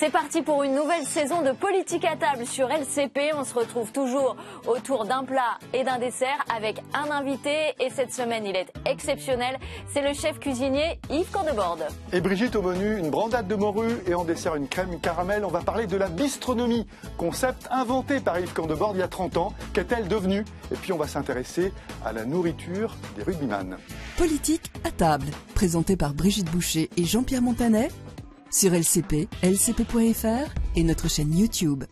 C'est parti pour une nouvelle saison de politique à table sur LCP. On se retrouve toujours autour d'un plat et d'un dessert avec un invité. Et cette semaine, il est exceptionnel. C'est le chef cuisinier Yves Cordeborde. Et Brigitte au menu, une brandade de morue et en dessert une crème caramel. On va parler de la bistronomie, concept inventé par Yves Cordeborde il y a 30 ans. Qu'est-elle devenue? Et puis on va s'intéresser à la nourriture des rugbyman. Politique à table, présenté par Brigitte Boucher et Jean-Pierre Montanet sur LCP, lcp.fr et notre chaîne YouTube.